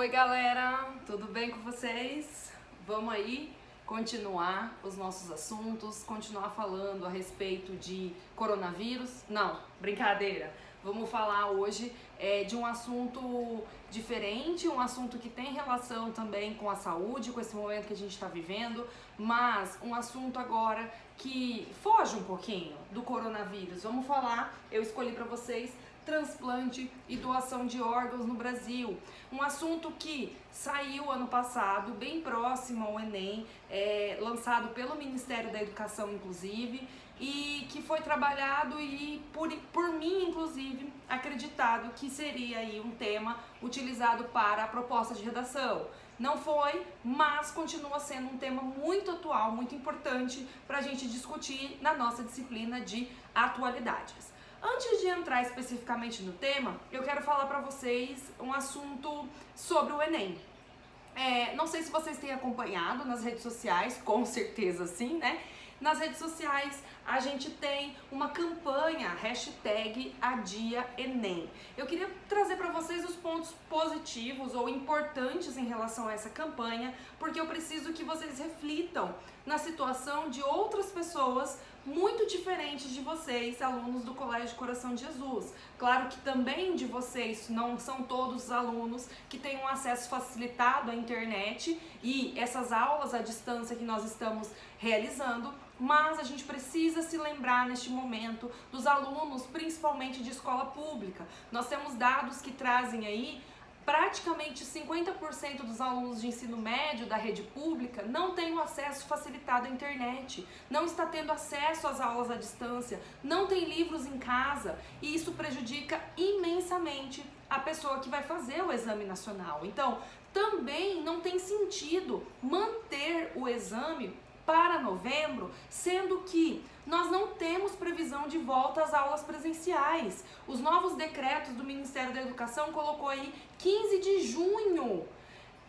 Oi, galera, tudo bem com vocês? Vamos aí continuar os nossos assuntos, continuar falando a respeito de coronavírus? Não, brincadeira. Vamos falar hoje é, de um assunto diferente, um assunto que tem relação também com a saúde, com esse momento que a gente está vivendo, mas um assunto agora que foge um pouquinho do coronavírus. Vamos falar, eu escolhi para vocês transplante e doação de órgãos no Brasil. Um assunto que saiu ano passado, bem próximo ao Enem, é, lançado pelo Ministério da Educação, inclusive, e que foi trabalhado e, por, por mim, inclusive, acreditado que seria aí um tema utilizado para a proposta de redação. Não foi, mas continua sendo um tema muito atual, muito importante para a gente discutir na nossa disciplina de atualidades. Antes de entrar especificamente no tema, eu quero falar para vocês um assunto sobre o Enem. É, não sei se vocês têm acompanhado nas redes sociais, com certeza sim, né? Nas redes sociais a gente tem uma campanha, hashtag Adia Enem. Eu queria trazer para vocês os pontos positivos ou importantes em relação a essa campanha, porque eu preciso que vocês reflitam na situação de outras pessoas muito diferentes de vocês, alunos do Colégio Coração de Jesus. Claro que também de vocês não são todos os alunos que têm um acesso facilitado à internet e essas aulas à distância que nós estamos realizando, mas a gente precisa se lembrar neste momento dos alunos, principalmente de escola pública. Nós temos dados que trazem aí praticamente 50% dos alunos de ensino médio da rede pública não têm o acesso facilitado à internet, não está tendo acesso às aulas à distância, não tem livros em casa e isso prejudica imensamente a pessoa que vai fazer o exame nacional. Então, também não tem sentido manter o exame para novembro, sendo que nós não temos previsão de volta às aulas presenciais. Os novos decretos do Ministério da Educação colocou aí 15 de junho.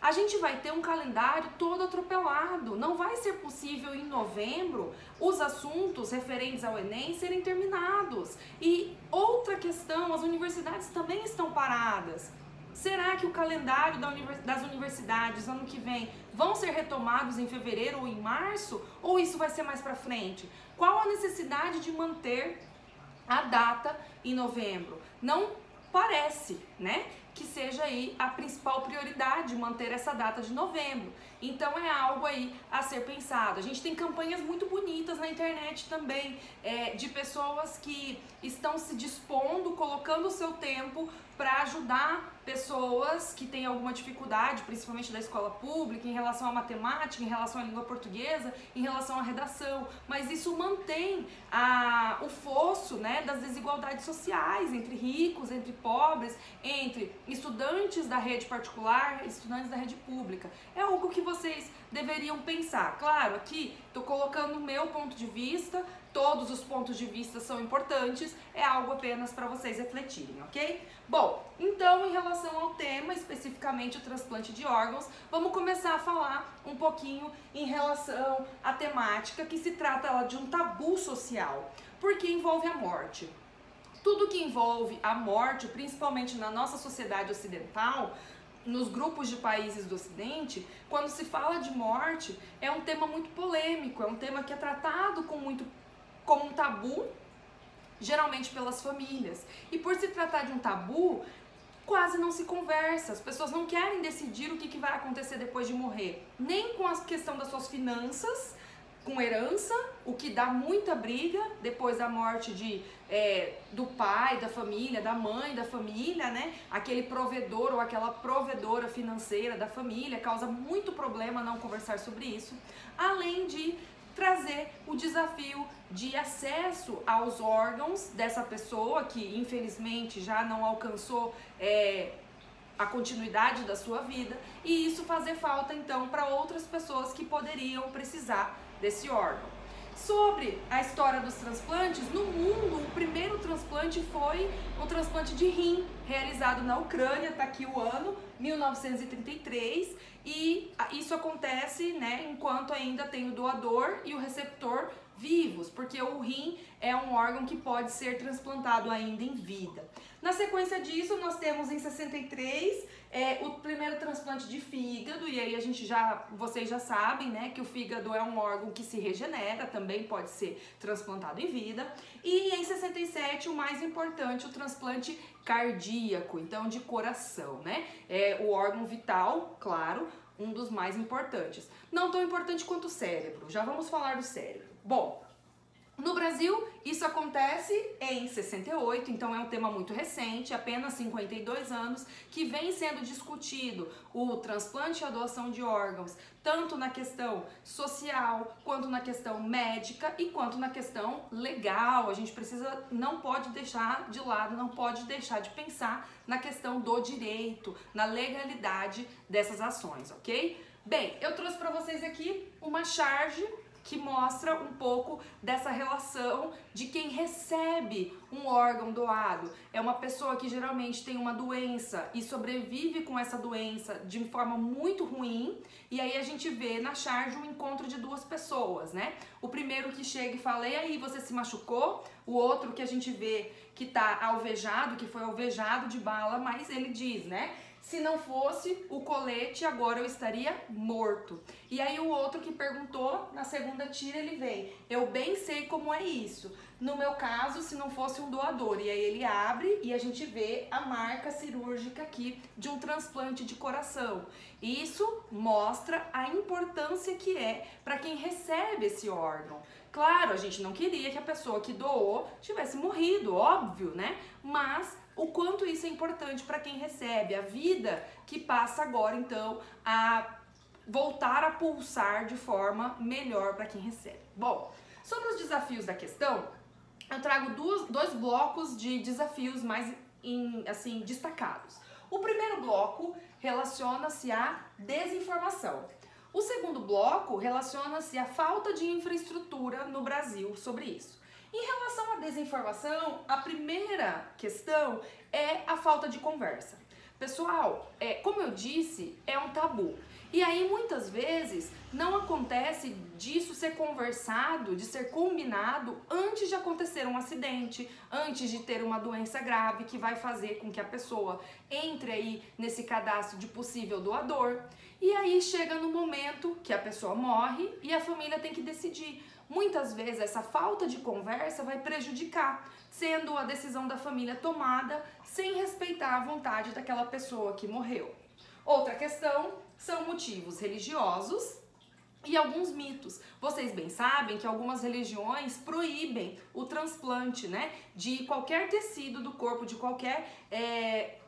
A gente vai ter um calendário todo atropelado. Não vai ser possível em novembro os assuntos referentes ao Enem serem terminados. E outra questão, as universidades também estão paradas. Será que o calendário das universidades ano que vem vão ser retomados em fevereiro ou em março? Ou isso vai ser mais para frente? Qual a necessidade de manter a data em novembro? Não parece, né? Que seja aí a principal prioridade manter essa data de novembro. Então é algo aí a ser pensado. A gente tem campanhas muito bonitas na internet também, é, de pessoas que estão se dispondo, colocando o seu tempo para ajudar pessoas que têm alguma dificuldade, principalmente da escola pública, em relação à matemática, em relação à língua portuguesa, em relação à redação. Mas isso mantém a, o fosso né, das desigualdades sociais entre ricos, entre pobres, entre estudantes da rede particular, estudantes da rede pública. É algo que vocês deveriam pensar. Claro, aqui estou colocando o meu ponto de vista, todos os pontos de vista são importantes, é algo apenas para vocês refletirem, ok? Bom, então em relação ao tema, especificamente o transplante de órgãos, vamos começar a falar um pouquinho em relação à temática que se trata de um tabu social, porque envolve a morte. Tudo que envolve a morte, principalmente na nossa sociedade ocidental, nos grupos de países do Ocidente, quando se fala de morte, é um tema muito polêmico, é um tema que é tratado com muito como um tabu, geralmente pelas famílias. E por se tratar de um tabu, quase não se conversa. As pessoas não querem decidir o que, que vai acontecer depois de morrer, nem com a questão das suas finanças, com herança, o que dá muita briga depois da morte de, é, do pai, da família, da mãe, da família, né? Aquele provedor ou aquela provedora financeira da família causa muito problema não conversar sobre isso. Além de trazer o desafio de acesso aos órgãos dessa pessoa que infelizmente já não alcançou é, a continuidade da sua vida e isso fazer falta então para outras pessoas que poderiam precisar desse órgão. Sobre a história dos transplantes, no mundo o primeiro transplante foi um transplante de rim realizado na Ucrânia, tá aqui o ano, 1933, e isso acontece, né, enquanto ainda tem o doador e o receptor vivos, porque o rim é um órgão que pode ser transplantado ainda em vida. Na sequência disso, nós temos em 63 é, o primeiro transplante de fígado, e aí a gente já, vocês já sabem, né, que o fígado é um órgão que se regenera, também pode ser transplantado em vida. E em 67, o mais importante, o transplante cardíaco, então de coração, né? É o órgão vital, claro, um dos mais importantes. Não tão importante quanto o cérebro, já vamos falar do cérebro. Bom, no Brasil, isso acontece em 68, então é um tema muito recente, apenas 52 anos, que vem sendo discutido o transplante e a doação de órgãos, tanto na questão social, quanto na questão médica e quanto na questão legal. A gente precisa, não pode deixar de lado, não pode deixar de pensar na questão do direito, na legalidade dessas ações, ok? Bem, eu trouxe para vocês aqui uma charge que mostra um pouco dessa relação de quem recebe um órgão doado. É uma pessoa que geralmente tem uma doença e sobrevive com essa doença de forma muito ruim, e aí a gente vê na charge um encontro de duas pessoas, né? O primeiro que chega e fala: "E aí, você se machucou?" O outro que a gente vê que tá alvejado, que foi alvejado de bala, mas ele diz, né? Se não fosse o colete, agora eu estaria morto. E aí o outro que perguntou, na segunda tira ele vem. Eu bem sei como é isso. No meu caso, se não fosse um doador. E aí ele abre e a gente vê a marca cirúrgica aqui de um transplante de coração. Isso mostra a importância que é para quem recebe esse órgão. Claro, a gente não queria que a pessoa que doou tivesse morrido, óbvio, né? Mas o quanto isso é importante para quem recebe, a vida que passa agora então a voltar a pulsar de forma melhor para quem recebe. Bom, sobre os desafios da questão, eu trago duas, dois blocos de desafios mais em, assim destacados. O primeiro bloco relaciona-se à desinformação. O segundo bloco relaciona-se à falta de infraestrutura no Brasil sobre isso. Em relação à desinformação, a primeira questão é a falta de conversa. Pessoal, é, como eu disse, é um tabu. E aí muitas vezes não acontece disso ser conversado, de ser combinado antes de acontecer um acidente, antes de ter uma doença grave que vai fazer com que a pessoa entre aí nesse cadastro de possível doador. E aí chega no momento que a pessoa morre e a família tem que decidir Muitas vezes essa falta de conversa vai prejudicar, sendo a decisão da família tomada sem respeitar a vontade daquela pessoa que morreu. Outra questão são motivos religiosos e alguns mitos. Vocês bem sabem que algumas religiões proíbem o transplante, né, de qualquer tecido do corpo, de qualquer é,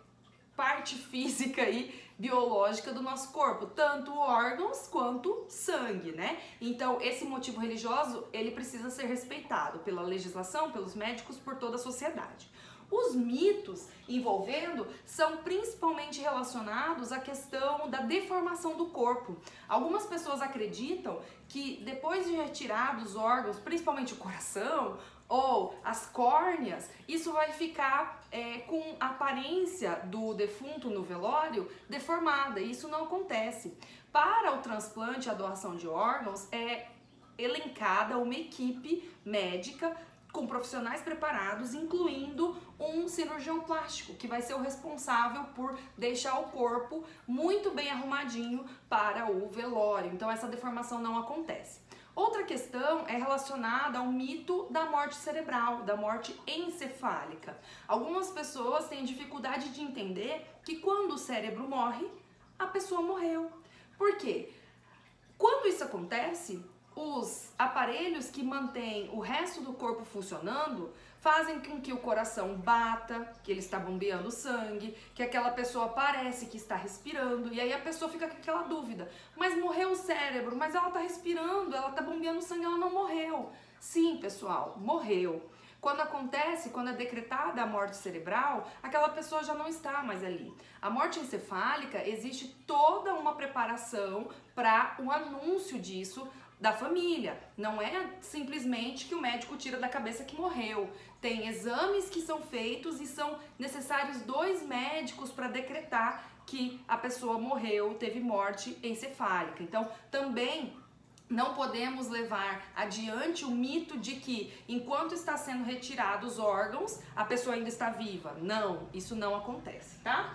parte física aí biológica do nosso corpo, tanto órgãos quanto sangue, né? Então, esse motivo religioso, ele precisa ser respeitado pela legislação, pelos médicos, por toda a sociedade. Os mitos envolvendo são principalmente relacionados à questão da deformação do corpo. Algumas pessoas acreditam que depois de retirados órgãos, principalmente o coração, ou as córneas, isso vai ficar é, com a aparência do defunto no velório deformada. Isso não acontece. Para o transplante e a doação de órgãos, é elencada uma equipe médica com profissionais preparados, incluindo um cirurgião plástico, que vai ser o responsável por deixar o corpo muito bem arrumadinho para o velório. Então essa deformação não acontece. Outra questão é relacionada ao mito da morte cerebral, da morte encefálica. Algumas pessoas têm dificuldade de entender que quando o cérebro morre, a pessoa morreu. Por quê? Quando isso acontece, os aparelhos que mantêm o resto do corpo funcionando fazem com que o coração bata, que ele está bombeando sangue, que aquela pessoa parece que está respirando, e aí a pessoa fica com aquela dúvida: mas morreu o cérebro, mas ela está respirando, ela está bombeando sangue, ela não morreu. Sim, pessoal, morreu. Quando acontece, quando é decretada a morte cerebral, aquela pessoa já não está mais ali. A morte encefálica existe toda uma preparação para o anúncio disso da família. Não é simplesmente que o médico tira da cabeça que morreu. Tem exames que são feitos e são necessários dois médicos para decretar que a pessoa morreu, teve morte encefálica. Então, também Não podemos levar adiante o mito de que enquanto está sendo retirados os órgãos, a pessoa ainda está viva. Não, isso não acontece, tá?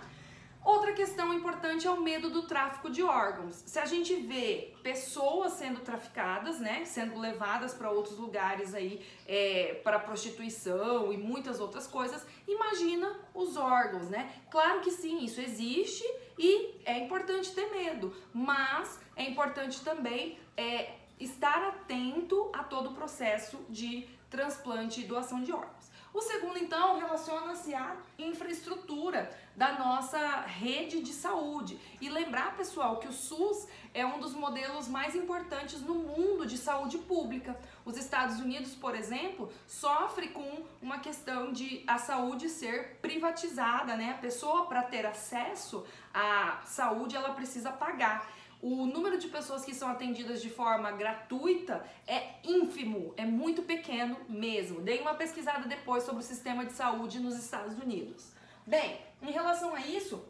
Outra questão importante é o medo do tráfico de órgãos. Se a gente vê pessoas sendo traficadas, né, sendo levadas para outros lugares aí, é, para prostituição e muitas outras coisas, imagina os órgãos, né? Claro que sim, isso existe e é importante ter medo, mas é importante também é, estar atento a todo o processo de transplante e doação de órgãos. O segundo, então, relaciona-se à infraestrutura da nossa rede de saúde. E lembrar, pessoal, que o SUS é um dos modelos mais importantes no mundo de saúde pública. Os Estados Unidos, por exemplo, sofre com uma questão de a saúde ser privatizada, né? A pessoa, para ter acesso à saúde, ela precisa pagar o número de pessoas que são atendidas de forma gratuita é ínfimo, é muito pequeno mesmo. Dei uma pesquisada depois sobre o sistema de saúde nos Estados Unidos. Bem, em relação a isso,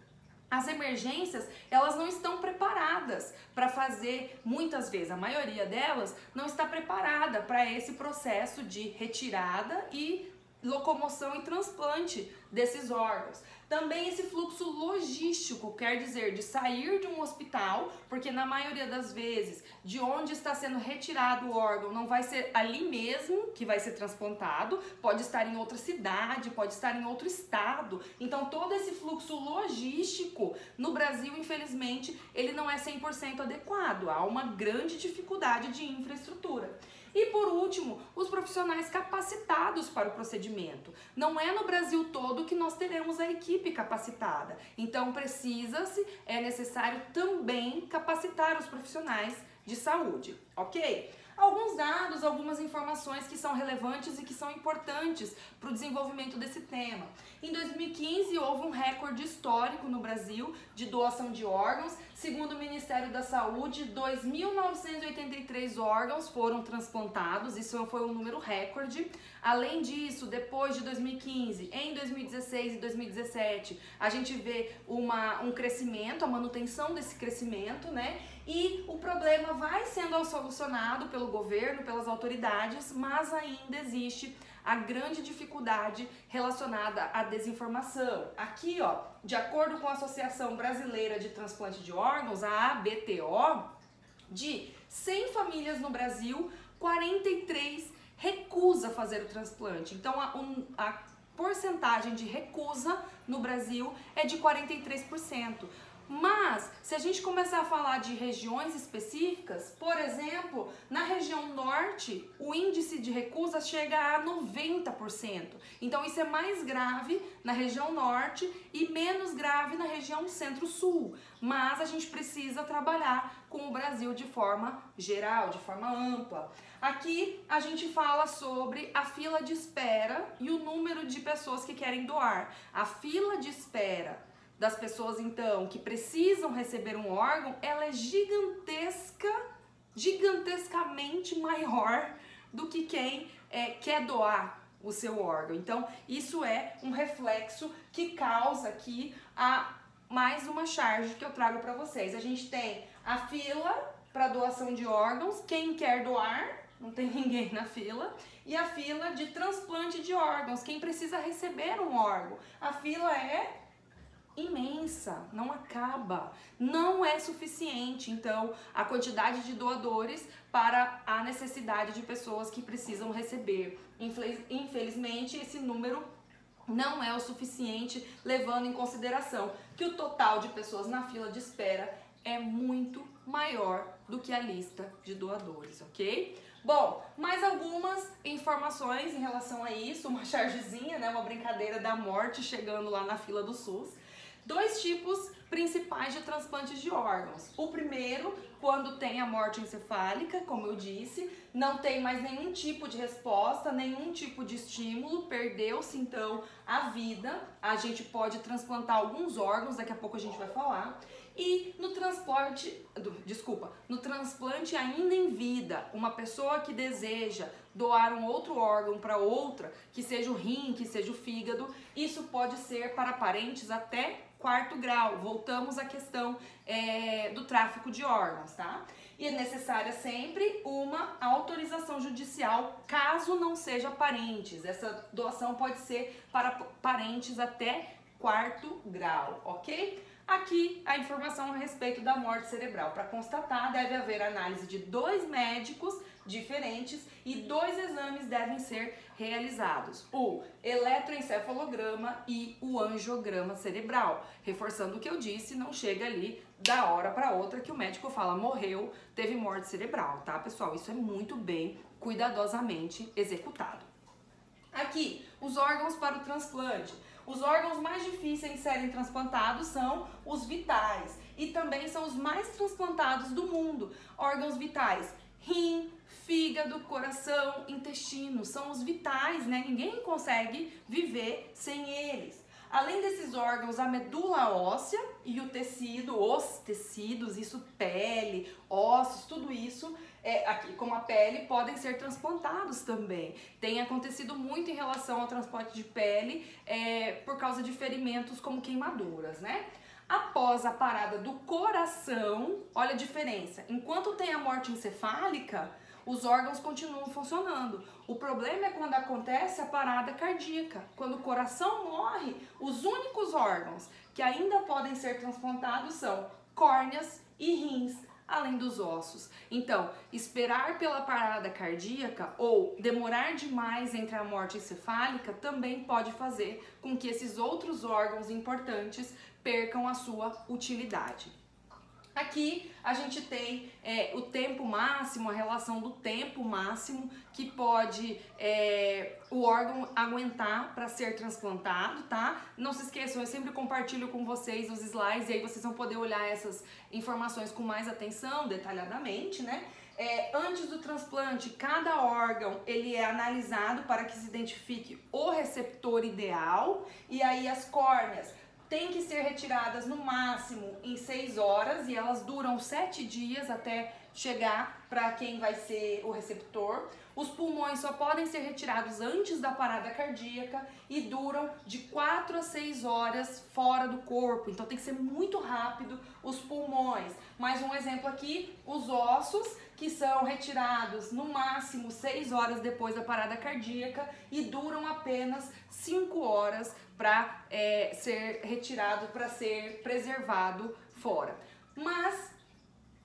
as emergências, elas não estão preparadas para fazer, muitas vezes, a maioria delas não está preparada para esse processo de retirada e locomoção e transplante desses órgãos. Também esse fluxo logístico, quer dizer, de sair de um hospital, porque na maioria das vezes, de onde está sendo retirado o órgão, não vai ser ali mesmo que vai ser transplantado, pode estar em outra cidade, pode estar em outro estado. Então, todo esse fluxo logístico no Brasil, infelizmente, ele não é 100% adequado. Há uma grande dificuldade de infraestrutura. E por último, os profissionais capacitados para o procedimento. Não é no Brasil todo que nós teremos a equipe capacitada. Então precisa-se, é necessário também capacitar os profissionais de saúde, ok? alguns dados, algumas informações que são relevantes e que são importantes para o desenvolvimento desse tema. Em 2015, houve um recorde histórico no Brasil de doação de órgãos. Segundo o Ministério da Saúde, 2.983 órgãos foram transplantados, isso foi um número recorde. Além disso, depois de 2015, em 2016 e 2017, a gente vê uma, um crescimento, a manutenção desse crescimento, né? E o problema vai sendo solucionado pelo governo, pelas autoridades, mas ainda existe a grande dificuldade relacionada à desinformação. Aqui, ó, de acordo com a Associação Brasileira de Transplante de Órgãos, a ABTO, de 100 famílias no Brasil, 43 recusa fazer o transplante. Então, a, um, a porcentagem de recusa no Brasil é de 43%. Mas, se a gente começar a falar de regiões específicas, por exemplo, na região norte, o índice de recusa chega a 90%. Então, isso é mais grave na região norte e menos grave na região centro-sul. Mas a gente precisa trabalhar com o Brasil de forma geral, de forma ampla. Aqui a gente fala sobre a fila de espera e o número de pessoas que querem doar. A fila de espera das pessoas então que precisam receber um órgão, ela é gigantesca, gigantescamente maior do que quem é, quer doar o seu órgão. Então, isso é um reflexo que causa aqui a mais uma charge que eu trago para vocês. A gente tem a fila para doação de órgãos, quem quer doar, não tem ninguém na fila, e a fila de transplante de órgãos, quem precisa receber um órgão. A fila é imensa, não acaba, não é suficiente. Então, a quantidade de doadores para a necessidade de pessoas que precisam receber. Infelizmente, esse número não é o suficiente, levando em consideração que o total de pessoas na fila de espera é muito maior do que a lista de doadores, ok? Bom, mais algumas informações em relação a isso, uma chargezinha, né, uma brincadeira da morte chegando lá na fila do SUS dois tipos principais de transplantes de órgãos. O primeiro, quando tem a morte encefálica, como eu disse, não tem mais nenhum tipo de resposta, nenhum tipo de estímulo, perdeu-se então a vida. A gente pode transplantar alguns órgãos, daqui a pouco a gente vai falar. E no transporte, desculpa, no transplante ainda em vida, uma pessoa que deseja doar um outro órgão para outra, que seja o rim, que seja o fígado, isso pode ser para parentes até quarto grau. Voltamos à questão é, do tráfico de órgãos, tá? E é necessária sempre uma autorização judicial, caso não seja parentes. Essa doação pode ser para parentes até quarto grau, ok? Aqui a informação a respeito da morte cerebral. Para constatar, deve haver análise de dois médicos diferentes e dois exames devem ser realizados: o eletroencefalograma e o angiograma cerebral. Reforçando o que eu disse, não chega ali da hora para outra que o médico fala morreu, teve morte cerebral, tá, pessoal? Isso é muito bem cuidadosamente executado. Aqui, os órgãos para o transplante. Os órgãos mais difíceis de serem transplantados são os vitais e também são os mais transplantados do mundo. Órgãos vitais: rim, fígado, coração, intestino, são os vitais, né? Ninguém consegue viver sem eles. Além desses órgãos, a medula óssea e o tecido, os tecidos, isso pele, ossos, tudo isso é, aqui, como a pele, podem ser transplantados também. Tem acontecido muito em relação ao transporte de pele é, por causa de ferimentos como queimaduras, né? Após a parada do coração, olha a diferença. Enquanto tem a morte encefálica, os órgãos continuam funcionando. O problema é quando acontece a parada cardíaca. Quando o coração morre, os únicos órgãos que ainda podem ser transplantados são córneas e rins além dos ossos. Então, esperar pela parada cardíaca ou demorar demais entre a morte encefálica também pode fazer com que esses outros órgãos importantes percam a sua utilidade. Aqui a gente tem é, o tempo máximo, a relação do tempo máximo que pode é, o órgão aguentar para ser transplantado, tá? Não se esqueçam, eu sempre compartilho com vocês os slides e aí vocês vão poder olhar essas informações com mais atenção, detalhadamente, né? É, antes do transplante, cada órgão ele é analisado para que se identifique o receptor ideal e aí as córneas têm que ser retiradas no máximo em 6 horas e elas duram 7 dias até chegar para quem vai ser o receptor. Os pulmões só podem ser retirados antes da parada cardíaca e duram de 4 a 6 horas fora do corpo. Então tem que ser muito rápido os pulmões. Mais um exemplo aqui, os ossos que são retirados no máximo 6 horas depois da parada cardíaca e duram apenas 5 horas para é, ser retirado, para ser preservado fora. Mas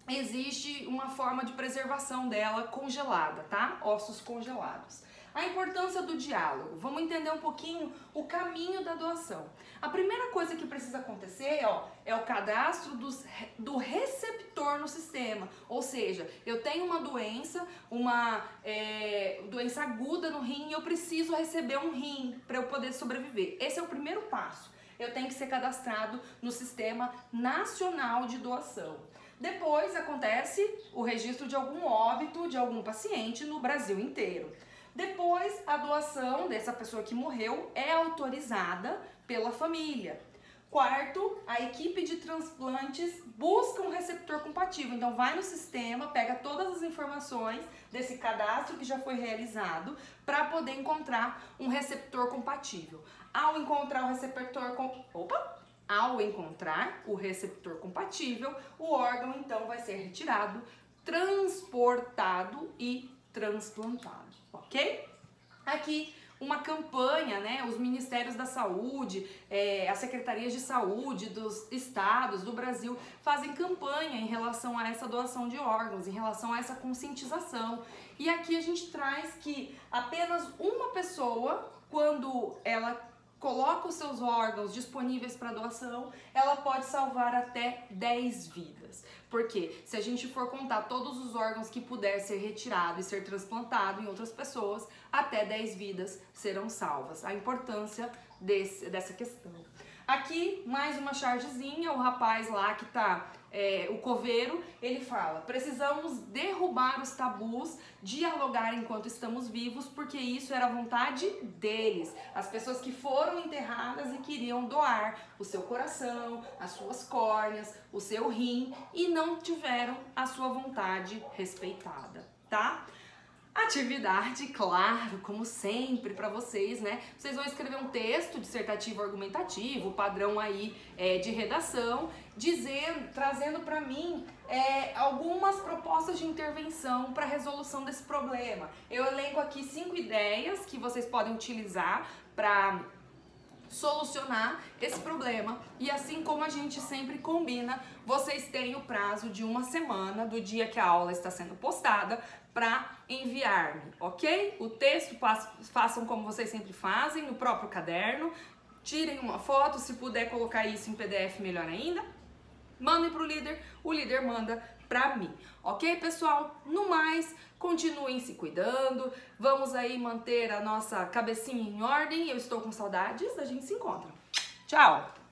existe uma forma de preservação dela congelada, tá? Ossos congelados. A importância do diálogo. Vamos entender um pouquinho o caminho da doação. A primeira coisa que precisa acontecer ó, é o cadastro dos, do receptor no sistema. Ou seja, eu tenho uma doença, uma é, doença aguda no rim e eu preciso receber um rim para eu poder sobreviver. Esse é o primeiro passo. Eu tenho que ser cadastrado no Sistema Nacional de Doação. Depois acontece o registro de algum óbito de algum paciente no Brasil inteiro. Depois, a doação dessa pessoa que morreu é autorizada pela família. Quarto, a equipe de transplantes busca um receptor compatível. Então, vai no sistema, pega todas as informações desse cadastro que já foi realizado para poder encontrar um receptor compatível. Ao encontrar o receptor com... Opa! Ao encontrar o receptor compatível, o órgão então vai ser retirado, transportado e transplantado, ok? Aqui uma campanha, né? Os ministérios da saúde, é, as secretarias de saúde dos estados do Brasil fazem campanha em relação a essa doação de órgãos, em relação a essa conscientização. E aqui a gente traz que apenas uma pessoa, quando ela coloca os seus órgãos disponíveis para doação, ela pode salvar até 10 vidas. Porque se a gente for contar todos os órgãos que puder ser retirado e ser transplantado em outras pessoas, até 10 vidas serão salvas. A importância desse, dessa questão. Aqui, mais uma chargezinha, o rapaz lá que tá, é, o coveiro, ele fala: precisamos derrubar os tabus, dialogar enquanto estamos vivos, porque isso era a vontade deles. As pessoas que foram enterradas e queriam doar o seu coração, as suas córneas, o seu rim e não tiveram a sua vontade respeitada, tá? Atividade, claro, como sempre para vocês, né? Vocês vão escrever um texto dissertativo argumentativo, padrão aí é, de redação, dizendo, trazendo para mim é, algumas propostas de intervenção para resolução desse problema. Eu elenco aqui cinco ideias que vocês podem utilizar para solucionar esse problema e assim como a gente sempre combina, vocês têm o prazo de uma semana do dia que a aula está sendo postada para enviar-me, ok? O texto façam como vocês sempre fazem, no próprio caderno, tirem uma foto, se puder colocar isso em PDF melhor ainda, mandem para o líder, o líder manda para mim, ok pessoal? No mais, continuem se cuidando, vamos aí manter a nossa cabecinha em ordem, eu estou com saudades, a gente se encontra. Tchau!